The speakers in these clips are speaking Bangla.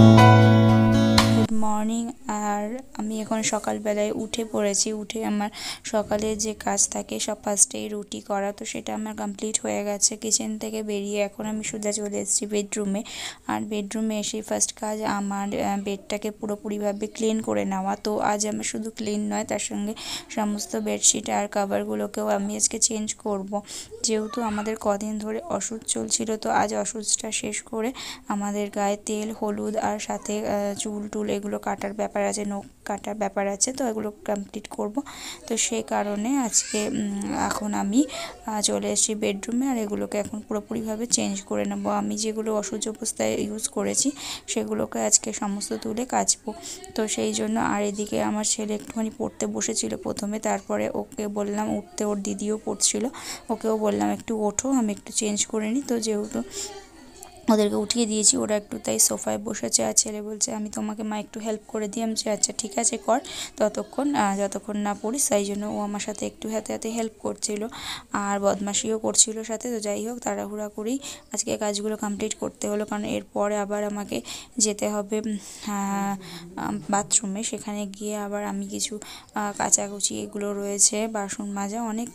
Good morning, are এখন সকালবেলায় উঠে পড়েছি। উঠে আমার সকালে যে কাজ থাকে, সব ফার্স্টেই রুটি করা, তো সেটা আমার কমপ্লিট হয়ে গেছে। কিচেন থেকে বেরিয়ে এখন আমি সোজা চলে এসেছি বেডরুমে আর বেডরুমে এসে ফার্স্ট কাজ আমার বেডটাকে পুরোপুরিভাবে ক্লিন করে নেওয়া। তো আজ আমার শুধু ক্লিন নয়, তার সঙ্গে সমস্ত বেডশিট আর কাভারগুলোকেও আমি আজকে চেঞ্জ করব। যেহেতু আমাদের কদিন ধরে ওষুধ চলছিল, তো আজ ওষুধটা শেষ করে আমাদের গায়ে তেল, হলুদ আর সাথে চুল টুল এগুলো কাটার ব্যাপার আছে। নখ কাটার ব্যাপার আছে, তো এগুলো কমপ্লিট করব। তো সেই কারণে আজকে এখন আমি চলে এসেছি বেডরুমে আর এগুলোকে এখন পুরোপুরিভাবে চেঞ্জ করে নেব। আমি যেগুলো অসহ্য অবস্থায় ইউজ করেছি, সেগুলোকে আজকে সমস্ত তুলে কাচবো। তো সেই জন্য আর এদিকে আমার ছেলে একটুখানি পড়তে বসেছিল প্রথমে, তারপরে ওকে বললাম উঠতে, ওর দিদিও পড়ছিল, ওকেও বললাম একটু ওঠো, আমি একটু চেঞ্জ করে নিই। তো যেহেতু ওদেরকে উঠিয়ে দিয়েছি, ওরা একটু তাই সোফায় বসেছে আর ছেলে বলছে, আমি তোমাকে মা একটু হেল্প করে দিই। আমি আচ্ছা ঠিক আছে, কর। ততক্ষণ যতক্ষণ না পড়িস তাই জন্য ও আমার সাথে একটু হাতে হাতে হেল্প করছিল আর বদমাশিও করছিল সাথে। তো যাই হোক, তাড়াহুড়া করেই আজকে কাজগুলো কমপ্লিট করতে হলো, কারণ এরপরে আবার আমাকে যেতে হবে বাথরুমে। সেখানে গিয়ে আবার আমি কিছু কাচাকুচি এগুলো রয়েছে, বাসন মাজা অনেক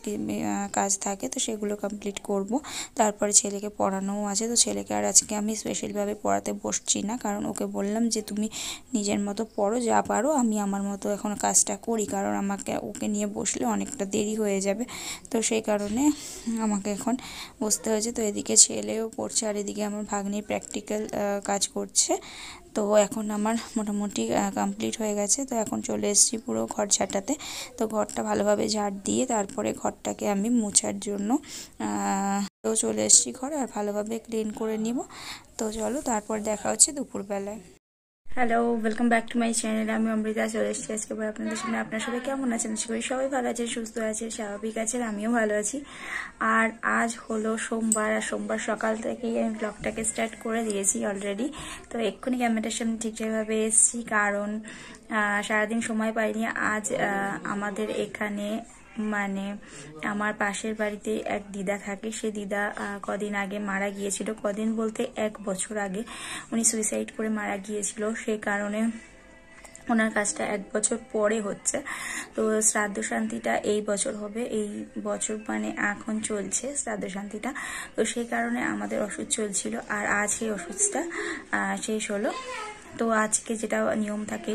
কাজ থাকে, তো সেগুলো কমপ্লিট করব। তারপরে ছেলেকে পড়ানোও আছে, তো ছেলেকে আর আজকে আমি স্পেশালভাবে পড়াতে বসছি না। কারণ ওকে বললাম যে, তুমি নিজের মতো পড়ো, যা পারো, আমি আমার মতো এখন কাজটা করি। কারণ আমাকে, ওকে নিয়ে বসলে অনেকটা দেরি হয়ে যাবে। তো সেই কারণে আমাকে এখন বসতে হয়েছে। তো এদিকে ছেলেও পড়ছে আর এদিকে আমার ভাগ্নির প্র্যাকটিক্যাল কাজ করছে। তো এখন আমার মোটামুটি কমপ্লিট হয়ে গেছে। তো এখন চলে এসেছি পুরো ঘর ঝাঁটাতে। তো ঘরটা ভালোভাবে ঝাড় দিয়ে তারপরে ঘরটাকে আমি মোছার জন্য তো চলে এসেছি ঘরে আর ভালোভাবে ক্লিন করে নিব। তো চলো তারপর দেখা হচ্ছে দুপুরবেলায়। Hello welcome back to my channel আমি অমৃতা, চলে এসেছি আজকে আপনাদের সামনে। আপনার সবাই কেমন আছেন? আশা করি সবাই ভালো আছেন, সুস্থ আছে স্বাভাবিক আছেন, আমিও ভালো আছি। আর আজ হলো সোমবার, আর সোমবার সকাল থেকেই আমি ব্লগটাকে স্টার্ট করে দিয়েছি অলরেডি তো এক্ষুনি ক্যামেরার সামনে ঠিকঠাকভাবে এসেছি, কারণ সারাদিন সময় পাইনি। আজ আমাদের এখানে মানে আমার পাশের বাড়িতে এক দিদা থাকে। সে দিদা কদিন আগে মারা গিয়েছিল। কদিন বলতে এক বছর আগে উনি সুইসাইড করে মারা গিয়েছিল। সে কারণে ওনার কাজটা এক বছর পরে হচ্ছে। তো শ্রাদ্ধ শান্তিটা এই বছর হবে। এই বছর মানে এখন চলছে শ্রাদ্ধ শান্তিটা। তো সেই কারণে আমাদের ওষুধ চলছিল। আর আজ সেই ওষুধটা শেষ হলো। তো আজকে যেটা নিয়ম থাকে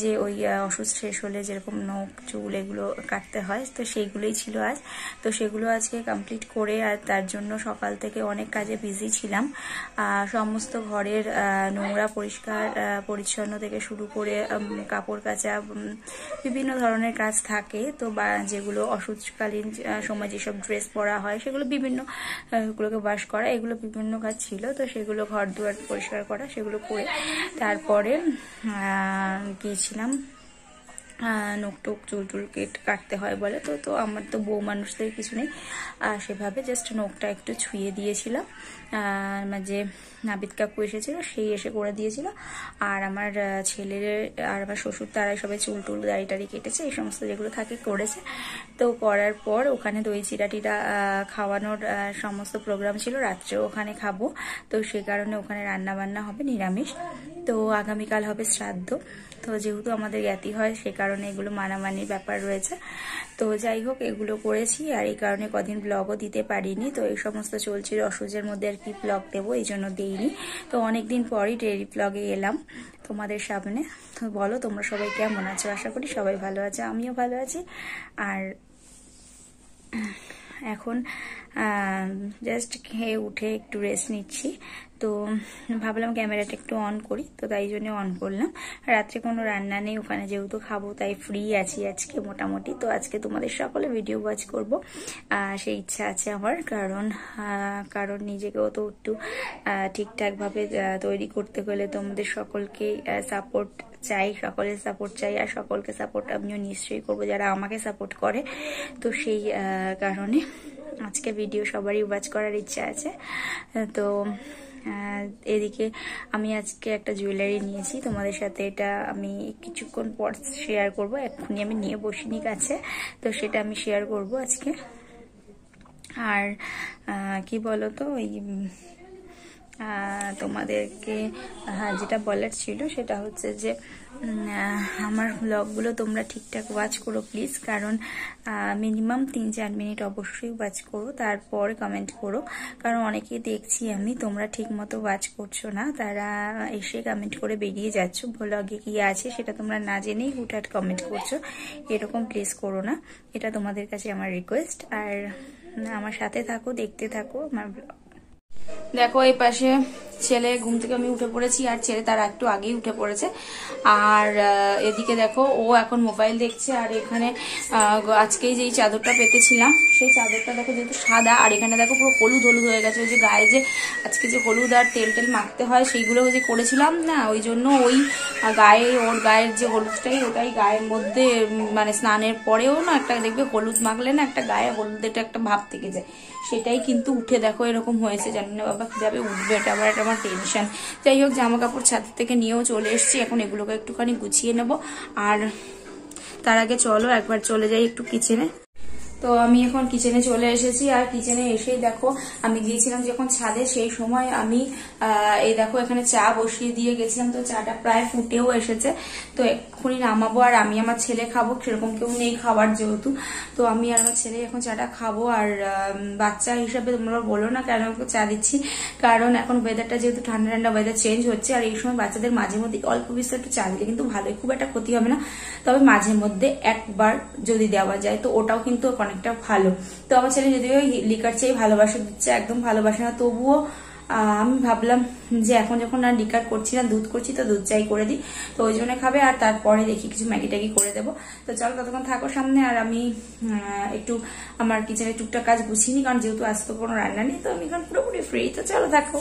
যে ওই ওষুধ শেষ হলে যেরকম নখ, চুল এগুলো কাটতে হয়, তো সেইগুলোই ছিল আজ। তো সেগুলো আজকে কমপ্লিট করে আর তার জন্য সকাল থেকে অনেক কাজে বিজি ছিলাম। সমস্ত ঘরের নোংরা পরিষ্কার পরিচ্ছন্ন থেকে শুরু করে কাপড় কাচা বিভিন্ন ধরনের কাজ থাকে। তো বা, যেগুলো অসুস্থকালীন সময় যেসব ড্রেস পরা হয়, সেগুলো বিভিন্ন গুলোকে বাস করা, এগুলো বিভিন্ন কাজ ছিল। তো সেগুলো ঘর দুয়ার পরিষ্কার করা, সেগুলো করে তার তারপরে গিয়েছিলাম টোক, চুল টুল কেট কাটতে হয় বলে। তো তো আমার তো বউ মানুষদের কিছু নেই। আর সেভাবে জাস্ট নোকটা একটু ছুঁয়ে দিয়েছিলাম। যে নাবিদ কাকু এসেছিল, সেই এসে করে দিয়েছিল। আর আমার ছেলের, আর আমার শ্বশুর তারাই সবাই চুল টুল, দাড়ি টাড়ি কেটেছে, এই সমস্ত যেগুলো থাকে করেছে। তো করার পর ওখানে দই চিরাটিটা খাওয়ানোর সমস্ত প্রোগ্রাম ছিল। রাত্রেও ওখানে খাব। তো সে কারণে ওখানে রান্না বান্না হবে নিরামিষ। তো আগামীকাল হবে শ্রাদ্ধ। তো যেহেতু আমাদের জ্ঞাতি হয়, সে কারণে এগুলো মানামানির ব্যাপার রয়েছে। তো যাই হোক, এগুলো করেছি আর এই কারণে কদিন ব্লগও দিতে পারিনি। তো এই সমস্ত চলছিল অসুজের মধ্যে আর কি ব্লগ দেবো, এই জন্য দিইনি। তো অনেকদিন পরই ডেরি ব্লগে এলাম তোমাদের সামনে। তো বলো, তোমরা সবাই কেমন আছো? আশা করি সবাই ভালো আছে, আমিও ভালো আছি। আর এখন জাস্ট খেয়ে উঠে একটু রেস্ট নিচ্ছি। তো ভাবলাম ক্যামেরাটা একটু অন করি, তো তাই জন্য অন করলাম। রাত্রে কোনো রান্না নেই, ওখানে যেহেতু খাব, তাই ফ্রি আছি আজকে মোটামুটি। তো আজকে তোমাদের সকলে ভিডিও ওয়াচ করব। সেই ইচ্ছা আছে আমার, কারণ কারণ নিজেকেও তো একটু ঠিকঠাকভাবে তৈরি করতে গেলে তোমাদের সকলকে সাপোর্ট চাই, সকলের সাপোর্ট চাই আর সকলকে সাপোর্ট আমিও নিশ্চয়ই করব যারা আমাকে সাপোর্ট করে। তো সেই কারণে আজকে ভিডিও সবারই ওয়াচ করার ইচ্ছা আছে। তো এদিকে আমি আজকে একটা জুয়েলারি নিয়েছি। তোমাদের সাথে এটা আমি কিছুক্ষণ পর শেয়ার করব। এক্ষুনি আমি নিয়ে বসিনি কাছে। তো সেটা আমি শেয়ার করব আজকে। আর কি বলতো ওই তোমাদেরকে যেটা বলার ছিল সেটা হচ্ছে যে আমার ব্লগগুলো তোমরা ঠিকঠাক ওয়াচ করো প্লিজ কারণ মিনিমাম তিন চার মিনিট অবশ্যই ওয়াচ করো, তারপর কমেন্ট করো। কারণ অনেকেই দেখছি আমি, তোমরা ঠিক মতো ওয়াচ করছ না, তারা এসে কমেন্ট করে বেরিয়ে যাচ্ছ ব্লগে কি আছে সেটা তোমরা না জেনেই হুটহাট কমেন্ট করছ, এরকম প্লিজ করো না। এটা তোমাদের কাছে আমার রিকোয়েস্ট আর আমার সাথে থাকো, দেখতে থাকো, আমার দেখো, এই পাশে ছেলে ঘুম থেকে আমি উঠে পড়েছি, আর ছেলে তার একটু আগেই উঠে পড়েছে। আর এদিকে দেখো, ও এখন মোবাইল দেখছে, আর এখানে আজকেই যেই চাদরটা পেতেছিলাম, সেই চাদরটা দেখো যেহেতু সাদা, আর এখানে দেখো পুরো হলুদ হলুদ হয়ে গেছে। ওই যে গায়ে যে আজকে যে হলুদ আর তেল টেল মাখতে হয় সেইগুলো যে করেছিলাম না, ওই জন্য ওই গায়ে ওর গায়ের যে হলুদটাই, ওটাই গায়ের মধ্যে মানে স্নানের পরেও না একটা দেখবে হলুদ মাখলে না একটা গায়ে হলুদের একটা ভাব থেকে যায়। সেটাই কিন্তু উঠে দেখো এরকম হয়েছে, জানি না বাবা কীভাবে উঠবে, এটা আবার একটা আমার টেনশন যাই হোক জামা কাপড় ছাদ থেকে নিয়েও চলে এসছি, এখন এগুলোকে একটুখানি গুছিয়ে নেব। আর তার আগে চলো, একবার চলে যাই একটু কিচেনে তো আমি এখন কিচেনে চলে এসেছি। আর কিচেনে এসেই দেখো, আমি গিয়েছিলাম যখন ছাদে, সেই সময় আমি এই দেখো এখানে চা বসিয়ে দিয়ে গেছিলাম। তো চাটা প্রায় ফুটেও এসেছে। তো এক্ষুনি নামাবো আর আমি আমার ছেলে খাব। সেরকম কেউ নেই খাবার যেহেতু। তো আমি আর আমার ছেলে এখন চাটা খাব। আর বাচ্চা হিসাবে তোমরা বলো না কেন চা দিচ্ছি। কারণ এখন ওয়েদারটা যেহেতু ঠান্ডা ঠান্ডা ওয়েদার চেঞ্জ হচ্ছে। আর এই সময় বাচ্চাদের মাঝে মধ্যে অল্প বিস্তর একটু চা দিলে কিন্তু ভালোই। খুব একটা ক্ষতি হবে না। তবে মাঝে মধ্যে একবার যদি দেওয়া যায়, তো ওটাও কিন্তু অনেকটা ভালো। তো আমার ছেলে যদিও লিকার চেয়ে ভালোবাসা দিচ্ছে, একদম ভালোবাসে না, তবুও আমি ভাবলাম যে এখন যখন আর লিকার করছি না, দুধ করছি, তো দুধ চাই করে দিই। তো ওই জন্য খাবে, আর তারপরে দেখি কিছু ম্যাগি ট্যাগি করে দেবো। তো চলো ততক্ষণ থাকো সামনে, আর আমি একটু আমার কিচেনে টুকটাক কাজ গুছিয়ে নিই কারণ যেহেতু আজ তো কোনো রান্না নেই, তো আমি এখন পুরোপুরি ফ্রি তো চলো থাকো।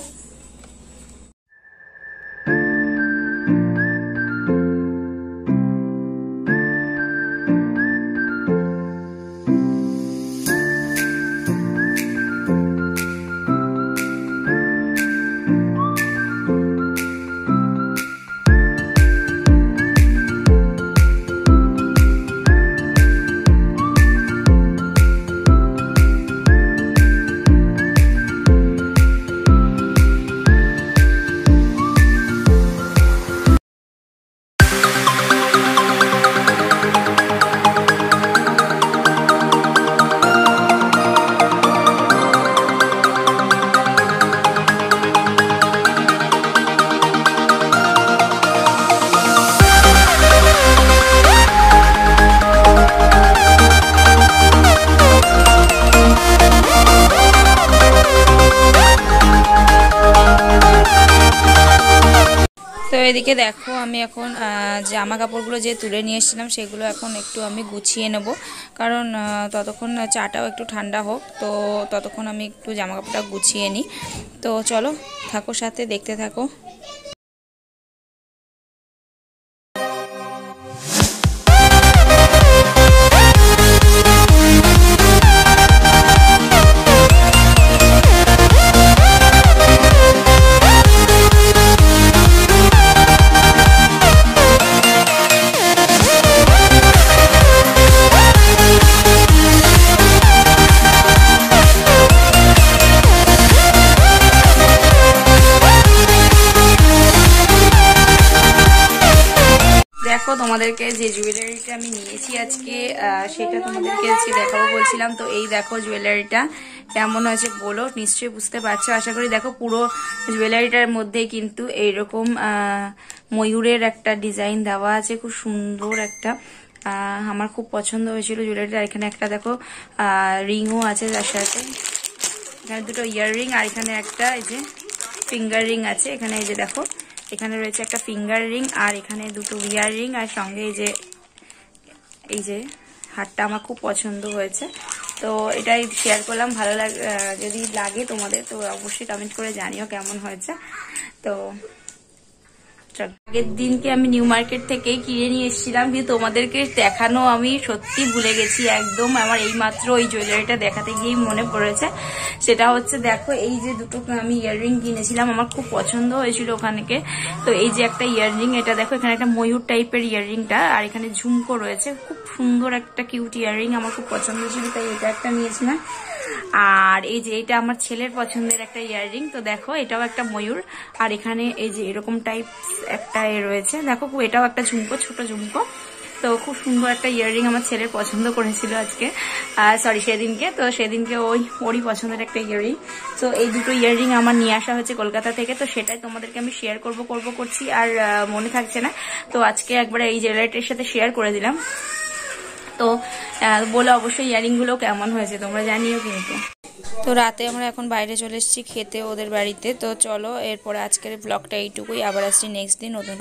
এদিকে দেখো আমি এখন জামা কাপড়গুলো যে তুলে নিয়ে এসেছিলাম সেগুলো এখন একটু আমি গুছিয়ে নেব। কারণ ততক্ষণ চাটাও একটু ঠান্ডা হোক, তো ততক্ষণ আমি একটু জামা কাপড়টা গুছিয়ে নিই। তো চলো থাকো সাথে, দেখতে থাকো। তোমাদেরকে যে জুয়েলারিটা আমি নিয়েছি আজকে সেটা তোমাদেরকে আজকে দেখাবো বলছিলাম। তো এই দেখো জুয়েলারিটা কেমন আছে বলো, নিশ্চয়ই বুঝতে পারছ। আশা করি দেখো পুরো জুয়েলারিটার মধ্যে কিন্তু এইরকম ময়ূরের একটা ডিজাইন দেওয়া আছে, খুব সুন্দর একটা। আমার খুব পছন্দ হয়েছিল জুয়েলারিটা এখানে একটা দেখো রিংও আছে তার সাথে। এখানে দুটো ইয়াররিং আর এখানে একটা এই যে ফিঙ্গার রিং আছে। এখানে এই যে দেখো এখানে রয়েছে একটা ফিঙ্গার রিং আর এখানে দুটো ইয়ার রিং আর সঙ্গে এই যে এই যে হারটা আমার খুব পছন্দ হয়েছে। তো এটাই শেয়ার করলাম, ভালো লাগ যদি লাগে তোমাদের তো অবশ্যই কমেন্ট করে জানিও কেমন হয়েছে। তো আগের দিনকে আমি নিউ মার্কেট থেকে কিনে নিয়ে এসেছিলাম, কিন্তু তোমাদেরকে দেখানো আমি সত্যি ভুলে গেছি একদম। আমার এই মাত্র ওই জুয়েলারিটা দেখাতে গিয়েই মনে পড়েছে। সেটা হচ্ছে, দেখো, এই যে দুটো আমি ইয়াররিং কিনেছিলাম, আমার খুব পছন্দ হয়েছিল ওখানেকে। তো এই যে একটা ইয়াররিং এটা দেখো, এখানে একটা ময়ূর টাইপের ইয়াররিংটা আর এখানে ঝুমকো রয়েছে। খুব সুন্দর একটা কিউট ইয়াররিং আমার খুব পছন্দ ছিল তাই এটা একটা নিয়েছিলাম। আর এই যে এটা আমার ছেলের পছন্দের একটা ইয়াররিং, তো দেখো এটাও একটা ময়ূর, আর এখানে এই যে এরকম টাইপ একটা এ রয়েছে। দেখো এটাও একটা ঝুমকো, ছোট ঝুমকো। তো খুব সুন্দর একটা ইয়াররিং আমার ছেলের পছন্দ করেছিল আজকে। সরি সেদিনকে। তো সেদিনকে ওই, ওরই পছন্দের একটা ইয়াররিং। তো এই দুটো ইয়াররিং আমার নিয়ে আসা হয়েছে কলকাতা থেকে, তো সেটাই তোমাদেরকে আমি শেয়ার করব করব, করছি। আর মনে থাকছে না। তো আজকে একবার এই জুয়েলারিটির সাথে শেয়ার করে দিলাম। তো বলে অবশ্যই ইয়ারিংগুলো কেমন হয়েছে, তোমরা জানিও কিন্তু। তো রাতে আমরা এখন বাইরে চলে এসেছি খেতে ওদের বাড়িতে, তো চলো এরপরে আজকের ব্লগটা এইটুকুই, আবার আসছি নেক্সট দিন নতুন